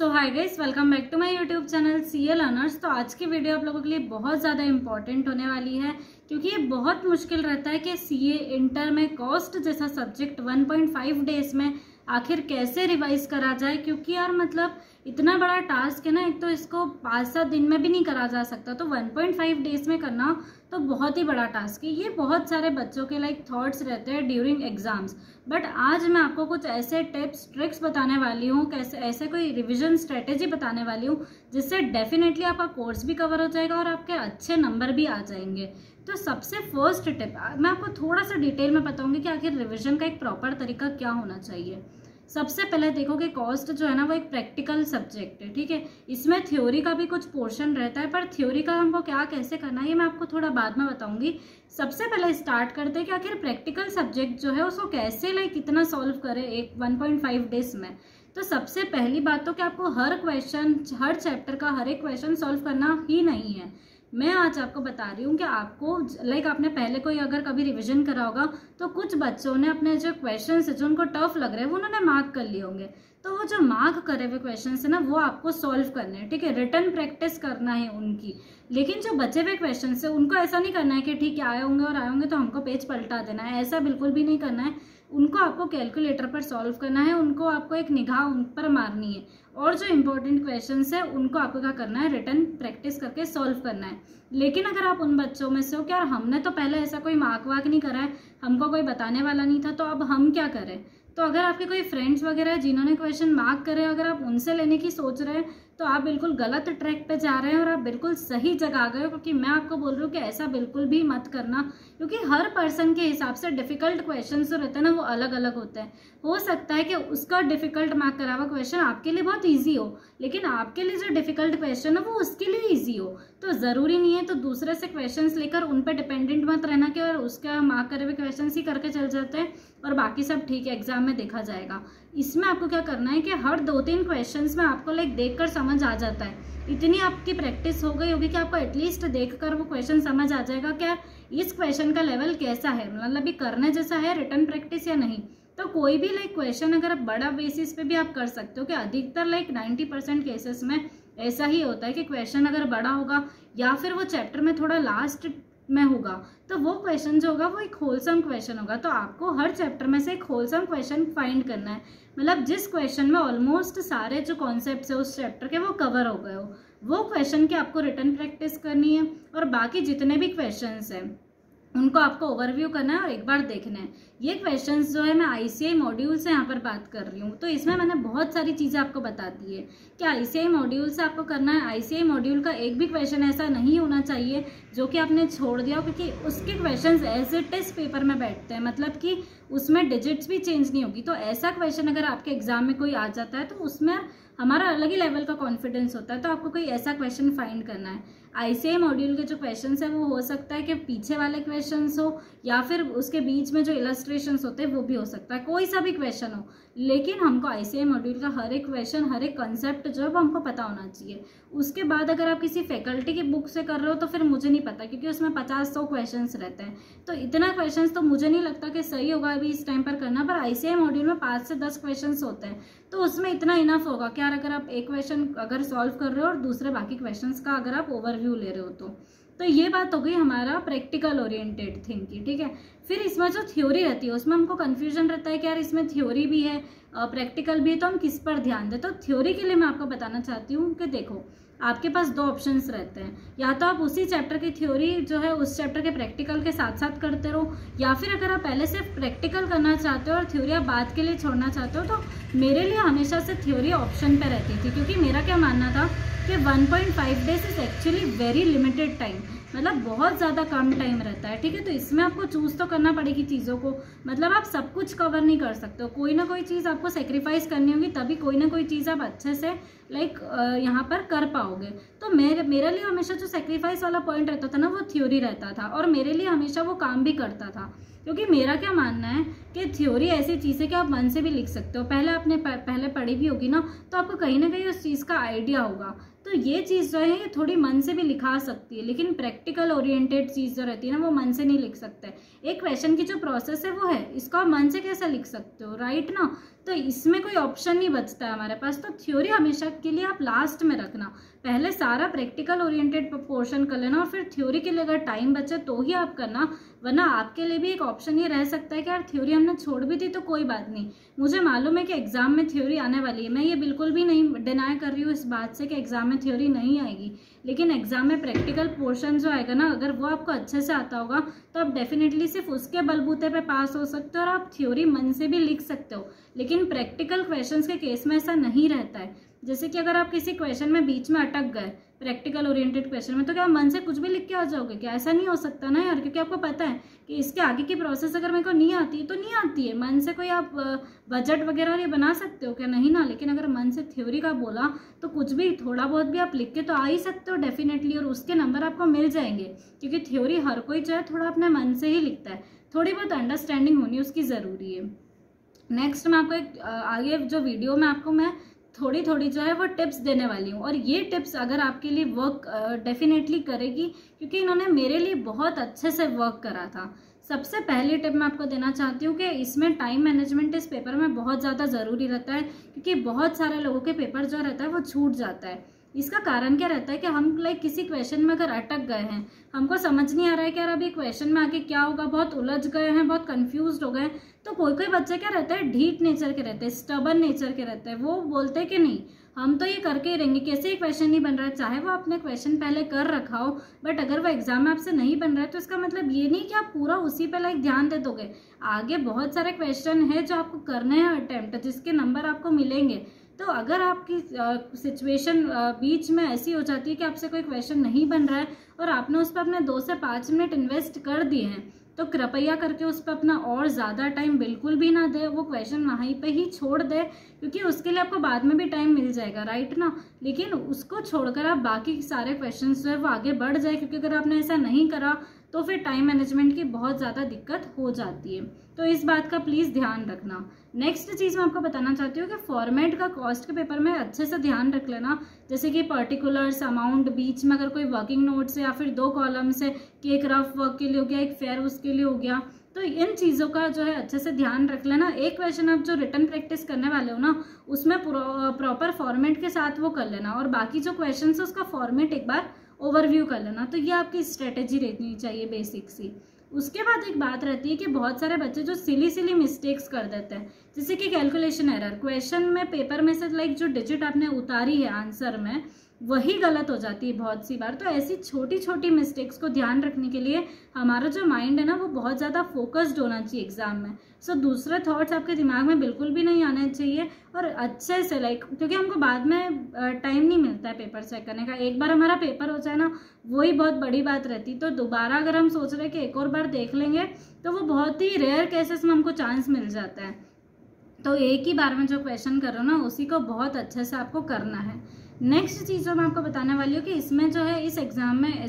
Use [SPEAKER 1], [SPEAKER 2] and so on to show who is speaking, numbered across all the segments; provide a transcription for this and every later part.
[SPEAKER 1] So hi guys welcome back to my YouTube channel C L honours तो आज की video आप लोगों के लिए बहुत ज़्यादा इंपॉर्टेंट होने वाली है, क्योंकि ये बहुत मुश्किल रहता है कि सी ए इंटर में कॉस्ट जैसा सब्जेक्ट 1.5 डेज़ में आखिर कैसे रिवाइज करा जाए? क्योंकि यार मतलब इतना बड़ा टास्क है ना, एक तो इसको पाँच सात दिन में भी नहीं करा जा सकता। तो 1.5 डेज़ में करना तो बहुत ही बड़ा टास्क है। ये बहुत सारे बच्चों के लाइक थॉट्स रहते हैं ड्यूरिंग एग्ज़ाम्स बट आज मैं आपको कुछ ऐसे टिप्स ट्रिक्स बताने वाली हूँ, कैसे, ऐसे कोई रिविजन स्ट्रेटेजी बताने वाली हूँ, जिससे डेफिनेटली आपका कोर्स भी कवर हो जाएगा और आपके अच्छे नंबर भी आ जाएँगे। तो सबसे फ़र्स्ट टिप मैं आपको थोड़ा सा डिटेल में बताऊँगी कि आखिर रिविजन का एक प्रॉपर तरीका क्या होना चाहिए। सबसे पहले देखो कि कॉस्ट जो है ना वो एक प्रैक्टिकल सब्जेक्ट है, ठीक है? इसमें थ्योरी का भी कुछ पोर्शन रहता है, पर थ्योरी का हमको क्या कैसे करना है, ये मैं आपको थोड़ा बाद में बताऊँगी। सबसे पहले स्टार्ट करते हैं कि आखिर प्रैक्टिकल सब्जेक्ट जो है उसको कैसे लाइक कितना सॉल्व करे एक वन पॉइंट फाइव डेज़ में। तो सबसे पहली बात तो कि आपको हर क्वेश्चन हर चैप्टर का हर एक क्वेश्चन सॉल्व करना ही नहीं है। मैं आज आपको बता रही हूँ कि आपको लाइक आपने पहले कोई अगर कभी रिवीजन करा होगा तो कुछ बच्चों ने अपने जो क्वेश्चन है, जो उनको टफ लग रहे हैं, वो उन्होंने मार्क कर लिए होंगे। तो वो जो मार्क करे हुए क्वेश्चन है ना, वो आपको सॉल्व करने हैं, ठीक है? रिटर्न प्रैक्टिस करना है उनकी। लेकिन जो बचे हुए क्वेश्चन है, उनको ऐसा नहीं करना है कि ठीक है, आए होंगे और आए होंगे तो हमको पेज पलटा देना है। ऐसा बिल्कुल भी नहीं करना है। उनको आपको कैलकुलेटर पर सॉल्व करना है, उनको आपको एक निगाह उन पर मारनी है। और जो इम्पोर्टेंट क्वेश्चन है, उनको आपको क्या करना है रिटर्न प्रैक्टिस करके सॉल्व करना है। लेकिन अगर आप उन बच्चों में से हो कि यार हमने तो पहले ऐसा कोई मार्क वाक नहीं करा है, हमको कोई बताने वाला नहीं था तो अब हम क्या करें? तो अगर आपके कोई फ्रेंड्स वगैरह जिन्होंने क्वेश्चन मार्क करे, अगर आप उनसे लेने की सोच रहे हैं तो आप बिल्कुल गलत ट्रैक पे जा रहे हैं और आप बिल्कुल सही जगह आ गए हो, क्योंकि मैं आपको बोल रही हूँ कि ऐसा बिल्कुल भी मत करना, क्योंकि हर पर्सन के हिसाब से डिफ़िकल्ट क्वेश्चन जो रहते हैं ना, वो अलग अलग होते हैं। हो सकता है कि उसका डिफ़िकल्ट मार्क करा हुआ क्वेश्चन आपके लिए बहुत ईजी हो, लेकिन आपके लिए जो डिफ़िकल्ट क्वेश्चन है, वो उसके लिए ईजी हो। तो ज़रूरी नहीं है तो दूसरे से क्वेश्चन लेकर उन पर डिपेंडेंट मत रहना कि और उसका मार्क करे हुए क्वेश्चन ही करके चल जाते हैं और बाकी सब ठीक है एग्ज़ाम में देखा जाएगा। इसमें आपको क्या करना है कि हर दो तीन क्वेश्चन में आपको लाइक देख कर समझ आ जाता है। इतनी आपकी प्रैक्टिस हो गई होगी कि आपको एटलीस्ट देखकर वो क्वेश्चन समझ आ जाएगा क्या इस क्वेश्चन का लेवल कैसा है। मतलब ये करने जैसा है रिटर्न प्रैक्टिस या नहीं। तो कोई भी लाइक क्वेश्चन अगर आप बड़ा बेसिस पे भी आप कर सकते हो कि अधिकतर लाइक नाइन्टी परसेंट केसेस में ऐसा ही होता है कि क्वेश्चन अगर बड़ा होगा या फिर वो चैप्टर में थोड़ा लास्ट में होगा। तो वो क्वेश्चन जो होगा, वो एक होलसम क्वेश्चन होगा। तो आपको हर चैप्टर में से एक होलसम क्वेश्चन फाइंड करना है। मतलब जिस क्वेश्चन में ऑलमोस्ट सारे जो कॉन्सेप्ट है उस चैप्टर के वो कवर हो गए हो। वो क्वेश्चन की आपको रिटर्न प्रैक्टिस करनी है और बाकी जितने भी क्वेश्चन हैं। उनको आपको ओवरव्यू करना है और एक बार देखना है। ये क्वेश्चंस जो है, मैं आईसीआई मॉड्यूल से यहाँ पर बात कर रही हूँ। तो इसमें मैंने बहुत सारी चीज़ें आपको बता दी है। कि आईसीआई मॉड्यूल से आपको करना है? आईसीआई मॉड्यूल का एक भी क्वेश्चन ऐसा नहीं होना चाहिए जो कि आपने छोड़ दिया क्योंकि उसके क्वेश्चन ए टेस्ट पेपर में बैठते हैं। मतलब कि उसमें डिजिट्स भी चेंज नहीं होगी। तो ऐसा क्वेश्चन अगर आपके एग्ज़ाम में कोई आ जाता है तो उसमें हमारा अलग ही लेवल का कॉन्फिडेंस होता है। तो आपको कोई ऐसा क्वेश्चन फाइंड करना है। आईसीआई मॉड्यूल के जो क्वेश्चन है, वो हो सकता है कि पीछे वाले क्वेश्चन हो या फिर उसके बीच में जो इलस्ट्रेशन होते हैं, वो भी हो सकता है। कोई सा भी क्वेश्चन हो लेकिन हमको आईसीआई मॉड्यूल का हर एक क्वेश्चन हर एक कंसेप्ट जो है वो हमको पता होना चाहिए। उसके बाद अगर आप किसी फैकल्टी की बुक से कर रहे हो तो फिर मुझे नहीं पता, क्योंकि उसमें पचास सौ क्वेश्चन रहते हैं। तो इतना क्वेश्चन तो मुझे नहीं लगता कि सही होगा अभी इस टाइम पर करना, पर आईसीआई मॉड्यूल में पाँच से दस क्वेश्चन होते हैं। तो उसमें इतना इनफ होगा कि यार अगर आप एक क्वेश्चन अगर सॉल्व कर रहे हो और दूसरे बाकी क्वेश्चन का अगर आप ओवरव्यू ले रहे हो तो। तो ये बात हो गई हमारा प्रैक्टिकल ओरिएंटेड की ठीक है? फिर इसमें जो थ्योरी रहती है, उसमें हमको कन्फ्यूज़न रहता है कि यार इसमें थ्योरी भी है प्रैक्टिकल भी है तो हम किस पर ध्यान दें? तो थ्योरी के लिए मैं आपको बताना चाहती हूँ कि देखो, आपके पास दो ऑप्शंस रहते हैं। या तो आप उसी चैप्टर की थ्योरी जो है, उस चैप्टर के प्रैक्टिकल के साथ साथ करते रहो, या फिर अगर आप पहले से प्रैक्टिकल करना चाहते हो और थ्योरी आप बाद के लिए छोड़ना चाहते हो तो मेरे लिए हमेशा से थ्योरी ऑप्शन पर रहती थी, क्योंकि मेरा क्या मानना था कि 1.5 days is actually very limited time मतलब बहुत ज़्यादा कम टाइम रहता है, ठीक है? तो इसमें आपको चूज़ तो करना पड़ेगी चीज़ों को। मतलब आप सब कुछ कवर नहीं कर सकते हो। कोई ना कोई चीज़ आपको सेक्रीफाइस करनी होगी, तभी कोई ना कोई चीज़ आप अच्छे से लाइक यहाँ पर कर पाओगे। तो मेरे मेरे लिए हमेशा जो सेक्रीफाइस वाला पॉइंट रहता था ना, वो थ्योरी रहता था और मेरे लिए हमेशा वो काम भी करता था। क्योंकि मेरा क्या मानना है कि थ्योरी ऐसी चीज़ है कि आप मन से भी लिख सकते हो। पहले आपने पहले पढ़ी भी होगी ना तो आपको कहीं ना कहीं उस चीज़ का आइडिया होगा। तो ये चीज़ जो है, ये थोड़ी मन से भी लिखा सकती है, लेकिन प्रैक्टिकल ओरिएंटेड चीज़ जो रहती है ना, वो मन से नहीं लिख सकते। एक क्वेश्चन की जो प्रोसेस है वो है, इसको आप मन से कैसे लिख सकते हो राइट ना? तो इसमें कोई ऑप्शन नहीं बचता है हमारे पास। तो थ्योरी हमेशा के लिए आप लास्ट में रखना। पहले सारा प्रैक्टिकल ओरिएंटेड पोर्शन कर लेना, और फिर थ्योरी के लिए अगर टाइम बचे तो ही आप करना। वरना आपके लिए भी एक ऑप्शन ये रह सकता है कि यार थ्योरी हमने छोड़ भी दी तो कोई बात नहीं। मुझे मालूम है कि एग्ज़ाम में थ्योरी आने वाली है। मैं ये बिल्कुल भी नहीं डिनाई कर रही हूँ इस बात से कि एग्ज़ाम में थ्योरी नहीं आएगी। लेकिन एग्ज़ाम में प्रैक्टिकल पोर्शन जो आएगा ना, अगर वो आपको अच्छे से आता होगा तो आप डेफिनेटली सिर्फ़ उसके बलबूते पर पास हो सकते हो और आप थ्योरी मन से भी लिख सकते हो। लेकिन प्रैक्टिकल क्वेश्चन के केस में ऐसा नहीं रहता है। जैसे कि अगर आप किसी क्वेश्चन में बीच में अटक गए प्रैक्टिकल ओरिएंटेड क्वेश्चन में तो क्या मन से कुछ भी लिख के आ जाओगे? क्या ऐसा नहीं हो सकता ना यार? क्योंकि आपको पता है कि इसके आगे की प्रोसेस अगर मेरे को नहीं आती है तो नहीं आती है। मन से कोई आप बजट वगैरह ये बना सकते हो क्या? नहीं ना, लेकिन अगर मन से थ्योरी का बोला तो कुछ भी, थोड़ा बहुत भी आप लिख के तो आ ही सकते हो डेफिनेटली और उसके नंबर आपको मिल जाएँगे। क्योंकि थ्योरी हर कोई जो है, थोड़ा अपने मन से ही लिखता है। थोड़ी बहुत अंडरस्टैंडिंग होनी उसकी ज़रूरी है। नेक्स्ट मैं आपको एक आगे जो वीडियो में आपको मैं थोड़ी थोड़ी जो है वो टिप्स देने वाली हूँ। और ये टिप्स अगर आपके लिए वर्क डेफिनेटली करेगी, क्योंकि इन्होंने मेरे लिए बहुत अच्छे से वर्क करा था। सबसे पहली टिप मैं आपको देना चाहती हूँ कि इसमें टाइम मैनेजमेंट इस पेपर में बहुत ज़्यादा ज़रूरी रहता है, क्योंकि बहुत सारे लोगों के पेपर जो रहता है वो छूट जाता है। इसका कारण क्या रहता है कि हम लाइक किसी क्वेश्चन में अगर अटक गए हैं, हमको समझ नहीं आ रहा है कि यार अभी क्वेश्चन में आगे क्या होगा, बहुत उलझ गए हैं, बहुत कंफ्यूज हो गए हैं। तो कोई कोई बच्चे क्या रहते हैं ढीट नेचर के रहते हैं स्टबन नेचर के रहते हैं, वो बोलते हैं कि नहीं, हम तो ये करके ही रहेंगे, कैसे क्वेश्चन नहीं बन रहा है, चाहे वो आपने क्वेश्चन पहले कर रखा हो बट अगर वो एग्ज़ाम में आपसे नहीं बन रहा है तो इसका मतलब ये नहीं कि आप पूरा उसी पे लाइक ध्यान दे दोगे। आगे बहुत सारे क्वेश्चन है जो आपको करने हैं अटेम्प्ट जिसके नंबर आपको मिलेंगे। तो अगर आपकी सिचुएशन बीच में ऐसी हो जाती है कि आपसे कोई क्वेश्चन नहीं बन रहा है और आपने उस पर अपने दो से पाँच मिनट इन्वेस्ट कर दिए हैं तो कृपया करके उस पर अपना और ज़्यादा टाइम बिल्कुल भी ना दे, वो क्वेश्चन वहीं पे ही छोड़ दे, क्योंकि उसके लिए आपको बाद में भी टाइम मिल जाएगा राइट ना? लेकिन उसको छोड़कर आप बाकी सारे क्वेश्चन जो है वो आगे बढ़ जाए, क्योंकि अगर आपने ऐसा नहीं करा तो फिर टाइम मैनेजमेंट की बहुत ज़्यादा दिक्कत हो जाती है। तो इस बात का प्लीज़ ध्यान रखना। नेक्स्ट चीज़ मैं आपको बताना चाहती हूँ कि फॉर्मेट का कॉस्ट के पेपर में अच्छे से ध्यान रख लेना। जैसे कि पर्टिकुलर्स अमाउंट बीच में अगर कोई वर्किंग नोट्स है या फिर दो कॉलम्स है, कि एक रफ वर्क के लिए हो गया, एक फेयर उसके लिए हो गया तो इन चीज़ों का जो है अच्छे से ध्यान रख लेना। एक क्वेश्चन आप जो रिटर्न प्रैक्टिस करने वाले हो ना, उसमें प्रॉपर फॉर्मेट के साथ वो कर लेना। और बाकी जो क्वेश्चन है, उसका फॉर्मेट एक बार ओवरव्यू कर लेना तो ये आपकी स्ट्रेटेजी रहनी चाहिए बेसिक सी। उसके बाद एक बात रहती है कि बहुत सारे बच्चे जो सिली सिली मिस्टेक्स कर देते हैं, जैसे कि कैलकुलेशन एरर क्वेश्चन में पेपर में से लाइक जो डिजिट आपने उतारी है आंसर में वही गलत हो जाती है बहुत सी बार। तो ऐसी छोटी छोटी मिस्टेक्स को ध्यान रखने के लिए हमारा जो माइंड है ना वो बहुत ज़्यादा फोकस्ड होना चाहिए एग्ज़ाम में। सो so, दूसरे थॉट्स आपके दिमाग में बिल्कुल भी नहीं आने चाहिए और अच्छे से लाइक क्योंकि हमको बाद में टाइम नहीं मिलता है पेपर चेक करने का। एक बार हमारा पेपर हो जाए ना वही बहुत बड़ी बात रहती। तो दोबारा अगर हम सोच रहे कि एक और बार देख लेंगे तो वो बहुत ही रेयर केसेस में हमको चांस मिल जाता है। तो एक ही बार में जो क्वेश्चन कर रहे हो ना उसी को बहुत अच्छे से आपको करना है। नेक्स्ट चीज़ जो मैं आपको बताने वाली हूँ कि इसमें जो है, इस एग्ज़ाम में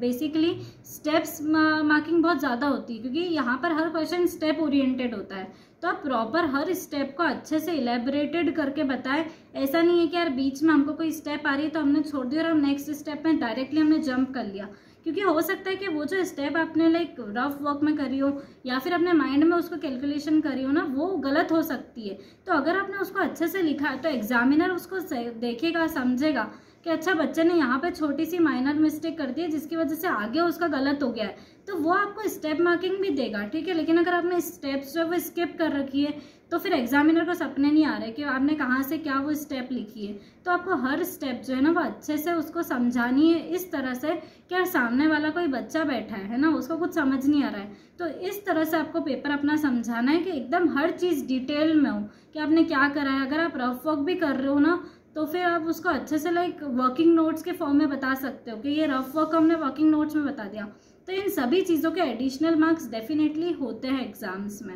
[SPEAKER 1] बेसिकली स्टेप्स मार्किंग बहुत ज़्यादा होती है, क्योंकि यहाँ पर हर क्वेश्चन स्टेप ओरिएंटेड होता है। तो आप प्रॉपर हर स्टेप को अच्छे से इलेबरेटेड करके बताएँ। ऐसा नहीं है कि यार बीच में हमको कोई स्टेप आ रही है तो हमने छोड़ दिया और हम नेक्स्ट स्टेप में डायरेक्टली हमने जंप कर लिया। क्योंकि हो सकता है कि वो जो स्टेप आपने लाइक रफ वर्क में करी हो या फिर अपने माइंड में उसको कैलकुलेशन करी हो ना, वो गलत हो सकती है। तो अगर आपने उसको अच्छे से लिखा है तो एग्जामिनर उसको देखेगा, समझेगा कि अच्छा बच्चे ने यहाँ पे छोटी सी माइनर मिस्टेक कर दी है, जिसकी वजह से आगे उसका गलत हो गया है। तो वो आपको स्टेप मार्किंग भी देगा, ठीक है? लेकिन अगर आपने स्टेप्स जो है वो स्किप कर रखी है तो फिर एग्जामिनर को सपने नहीं आ रहे कि आपने कहाँ से क्या वो स्टेप लिखी है। तो आपको हर स्टेप जो है ना, वो अच्छे से उसको समझानी है, इस तरह से कि सामने वाला कोई बच्चा बैठा है ना, उसको कुछ समझ नहीं आ रहा है। तो इस तरह से आपको पेपर अपना समझाना है कि एकदम हर चीज़ डिटेल में हो कि आपने क्या करा है। अगर आप रफ वर्क भी कर रहे हो ना तो फिर आप उसको अच्छे से लाइक वर्किंग नोट्स के फॉर्म में बता सकते हो कि ये रफ वर्क हमने वर्किंग नोट्स में बता दिया। तो इन सभी चीज़ों के एडिशनल मार्क्स डेफिनेटली होते हैं एग्ज़ाम्स में।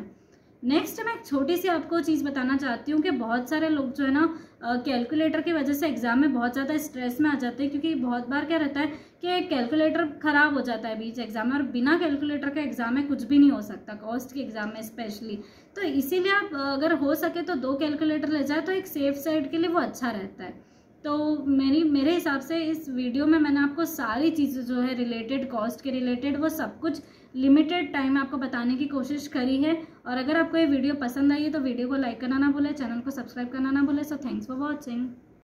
[SPEAKER 1] नेक्स्ट मैं एक छोटी सी आपको चीज़ बताना चाहती हूँ कि बहुत सारे लोग जो है ना कैलकुलेटर की वजह से एग्ज़ाम में बहुत ज़्यादा स्ट्रेस में आ जाते हैं क्योंकि बहुत बार क्या रहता है कि कैलकुलेटर खराब हो जाता है बीच एग्ज़ाम में और बिना कैलकुलेटर के एग्ज़ाम में कुछ भी नहीं हो सकता कॉस्ट के एग्ज़ाम में स्पेशली तो इसीलिए आप अगर हो सके तो दो कैलकुलेटर ले जाए तो एक सेफ़ साइड के लिए वो अच्छा रहता है. तो मेरी, मेरे हिसाब से इस वीडियो में मैंने आपको सारी चीज़ें जो है रिलेटेड कॉस्ट के रिलेटेड वो सब कुछ लिमिटेड टाइम आपको बताने की कोशिश करी है और अगर आपको ये वीडियो पसंद आई है तो वीडियो को लाइक करना ना भूलें, चैनल को सब्सक्राइब करना ना भूलें। So thanks for watching